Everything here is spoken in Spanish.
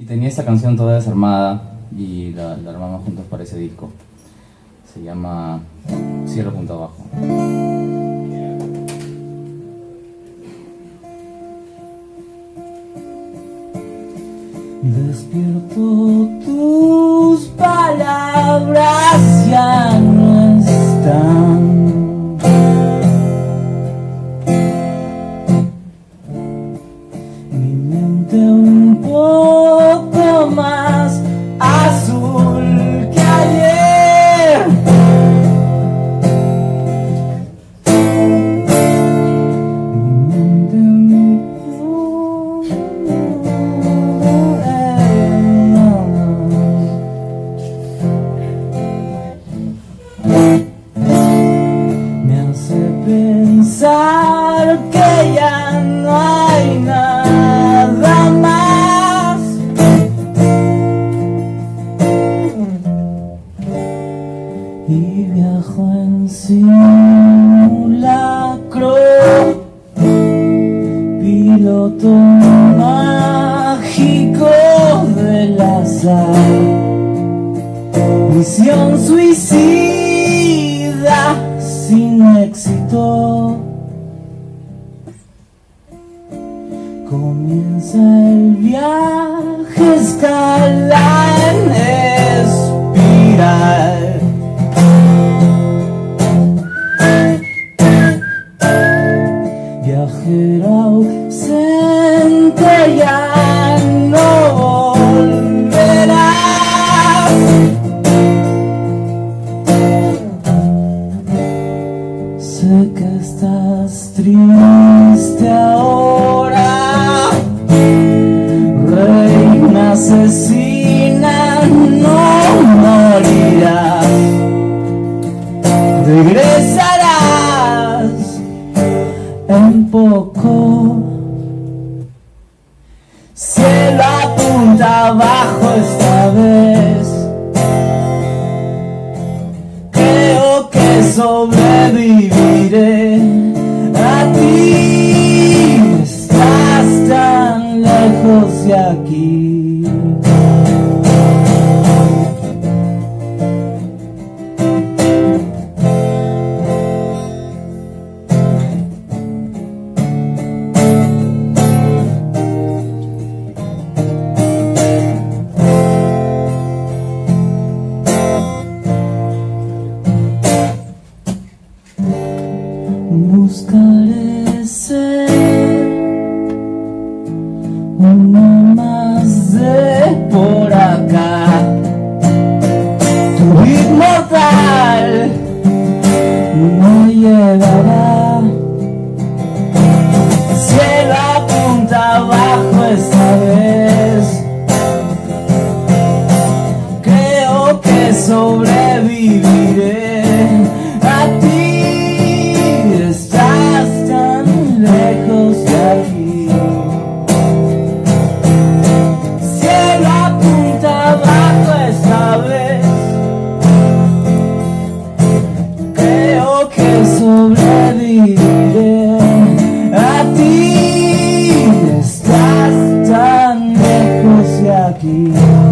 Y tenía esta canción toda desarmada y la, armamos juntos para ese disco. Se llama Cierro Punto Abajo. Despierto tus palabras ya no están. Piloto mágico del azar. Misión suicida sin éxito. Comienza el viaje, Sé que estás triste ahora, reina asesina, que sobreviviré Buscaré ser uno más de por acá. Tu inmortal no llegará. Cielo apunta abajo esta vez. Creo que sobreviviré you.